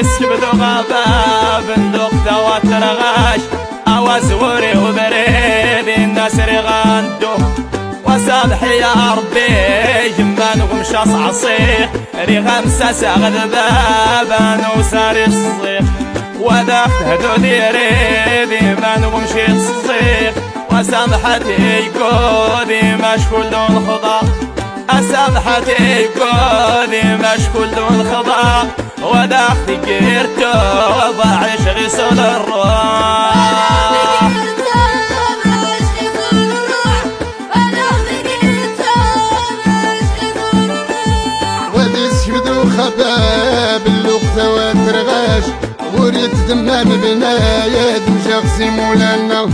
كبدو غابا بندق تواتر غاش آواز وري وبريد الناس رغاندو وصالحي يا ربي جمان ومشى صعصيح ريغا مساسا غذبابا وساري الصيح وذاك تهدو ديري ديما ومشي تصيح وسامحتي كودي مش كل خضا سامحتي وداختي كيرتو وضعش غسل الروح خباب اللقطة وترغاش وريت دمام بنايا دمشاق مولانا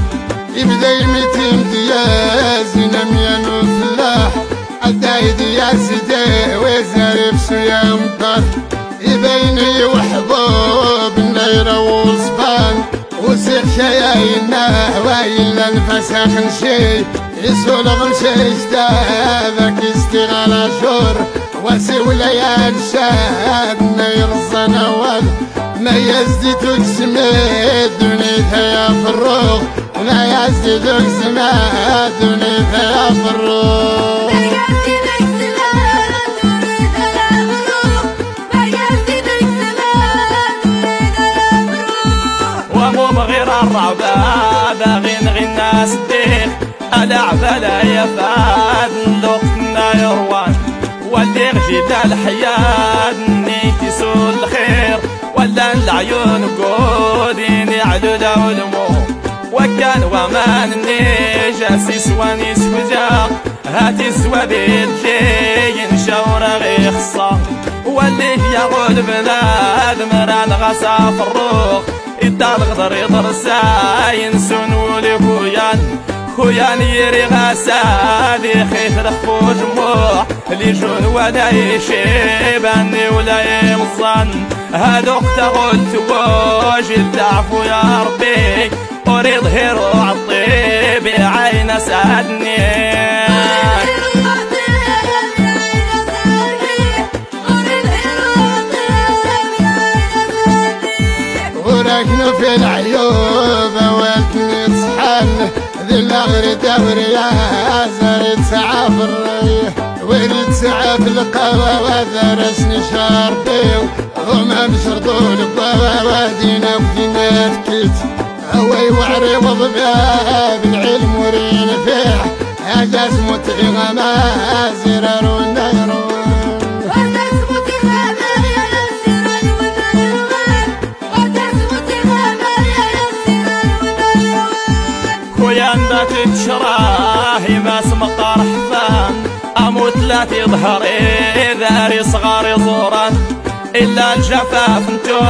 يبدا يميتين دياز ينام يا فلاح عدايد يا سيدي وزارف يا مطر يبيني وحبوب النيرة وصفان وسيخ شياينا وإلا الفسخ نشي. يسول غمشي اشتابك استغال شور وسي وليال شاد نير الصنوات ما يزدي تقسمي دنيتها يا فروغ. ما يزدي تقسمي دنيتها يا فروغ. الرعبة باغين غي الناس الديخ الأعبى لا يفاد لقنا يروان واللي غجيد الحياة نيتي سول الخير ولا العيون قودين يعلو العلمو وكان ومان نيجا سواني سفجا هاتي سوا بالجي نشاور غي خصا واللي يغول بنادم ران غصا في الروح يدار غدر يضر ساين سنولي خويان خويان يري غسالي خيث رخفو جموع لي جون ولا يشيباني ولا يمصن هادوك تغلت واجد تعفو يا ربي أريد هيرو عطيبي عين سادني. وركنا في العيوب والتني تصحن ذي الأغر دوري في الريح ورد سعى في القوى وذرسني شاربي. وما بشرطوا القوى ودينا وفينا تكيت هوي وعري وضباب العلم ورين فيح أجاز متعي ما زرار ويانا تتشراهي ما سمقار حفان أموت لا تظهر ذاري صغاري زوران. إلا الجفاف انتو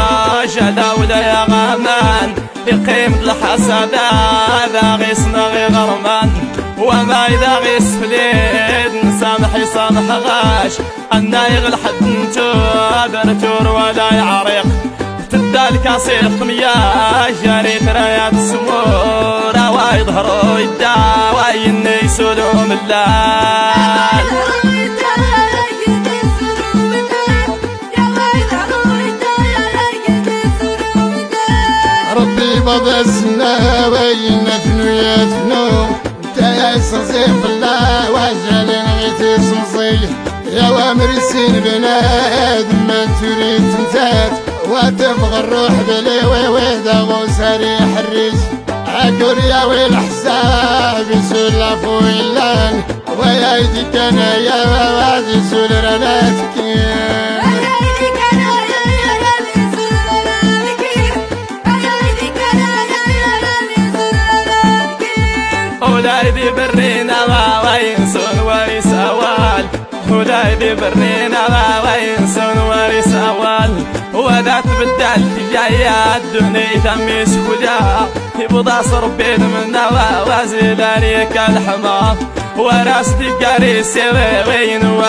جلا ولا يا غمان يقيم الحسد هذا غيسنا غي غرمان. وما إذا غيس فليد نسامح يسامح غاش أنا يغل حد انتو درتور ولا يعرق. تبدأ الكاسيق مياه جاري ترايات السمور ويظهروا يدا وين يسولوا من الليل ربي بضسنا وين فنو يفنو تايس صيف الله وجل غيتي صمصي يا وامر السين بناد ما تريد تمتات وتبغى الروح بلي ويدا غوساري حريش عكر يا ويل حساب يسول فويلان ويا يديك أنا يا وادي سول رناتك ولادي برينا وين سون ويسوال ولادي برينا وين سون ويسوال وذات بدل جاية الدنيا تميس خجا يبضى صربين من وازل عليك الحمام وراس تقاري سوي وين